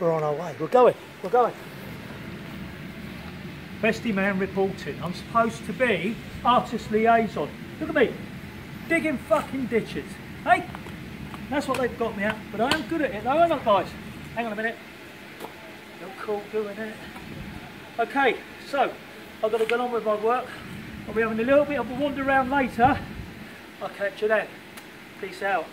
we're on our way. We're going. We're going. Festie Man reporting. I'm supposed to be artist liaison. Look at me. Digging fucking ditches. Hey? That's what they've got me at. But I am good at it though, aren't I guys? Hang on a minute. You're cool doing it. Okay, so I've got to get on with my work. I'll be having a little bit of a wander around later. I'll catch you then. Peace out.